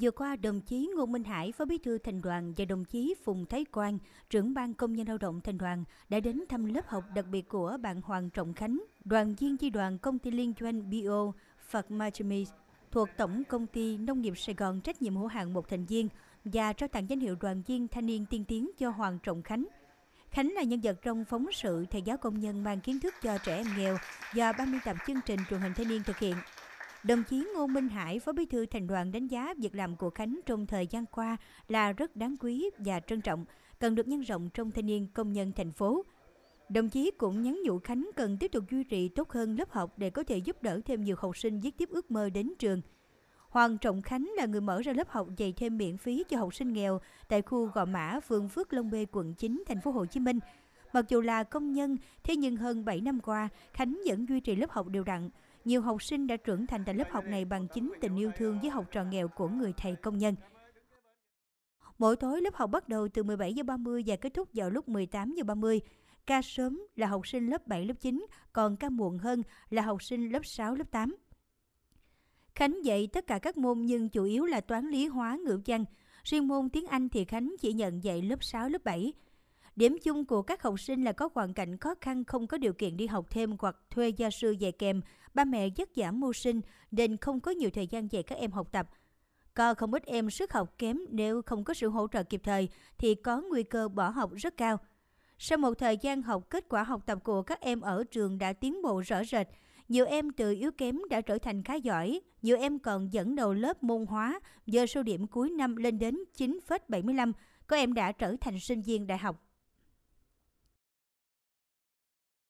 Vừa qua, đồng chí Ngô Minh Hải, Phó Bí thư Thành đoàn và đồng chí Phùng Thái Quang, trưởng ban công nhân lao động Thành đoàn đã đến thăm lớp học đặc biệt của bạn Hoàng Trọng Khánh, đoàn viên chi đoàn công ty liên doanh Bio Phật Machimi thuộc Tổng Công ty Nông nghiệp Sài Gòn trách nhiệm hữu hạn một thành viên và trao tặng danh hiệu đoàn viên thanh niên tiên tiến cho Hoàng Trọng Khánh. Khánh là nhân vật trong phóng sự thầy giáo công nhân mang kiến thức cho trẻ em nghèo và 30 tập chương trình truyền hình thanh niên thực hiện. Đồng chí Ngô Minh Hải, Phó Bí thư Thành đoàn đánh giá việc làm của Khánh trong thời gian qua là rất đáng quý và trân trọng, cần được nhân rộng trong thanh niên công nhân thành phố. Đồng chí cũng nhắn nhủ Khánh cần tiếp tục duy trì tốt hơn lớp học để có thể giúp đỡ thêm nhiều học sinh viết tiếp ước mơ đến trường. Hoàng Trọng Khánh là người mở ra lớp học dạy thêm miễn phí cho học sinh nghèo tại khu Gò Mã, phường Phước Long B, quận 9, thành phố Hồ Chí Minh. Mặc dù là công nhân, thế nhưng hơn 7 năm qua, Khánh vẫn duy trì lớp học đều đặn. Nhiều học sinh đã trưởng thành tại lớp học này bằng chính tình yêu thương với học trò nghèo của người thầy công nhân. Mỗi tối lớp học bắt đầu từ 17 giờ 30 và kết thúc vào lúc 18 giờ 30. Ca sớm là học sinh lớp 7, lớp 9, còn ca muộn hơn là học sinh lớp 6, lớp 8. Khánh dạy tất cả các môn nhưng chủ yếu là toán lý hóa ngữ văn. Riêng môn tiếng Anh thì Khánh chỉ nhận dạy lớp 6, lớp 7. Điểm chung của các học sinh là có hoàn cảnh khó khăn không có điều kiện đi học thêm hoặc thuê gia sư dạy kèm, ba mẹ vất vả mưu sinh nên không có nhiều thời gian dạy các em học tập. Có không ít em sức học kém nếu không có sự hỗ trợ kịp thời thì có nguy cơ bỏ học rất cao. Sau một thời gian học, kết quả học tập của các em ở trường đã tiến bộ rõ rệt. Nhiều em từ yếu kém đã trở thành khá giỏi, nhiều em còn dẫn đầu lớp môn hóa, giờ số điểm cuối năm lên đến 9,75, có em đã trở thành sinh viên đại học.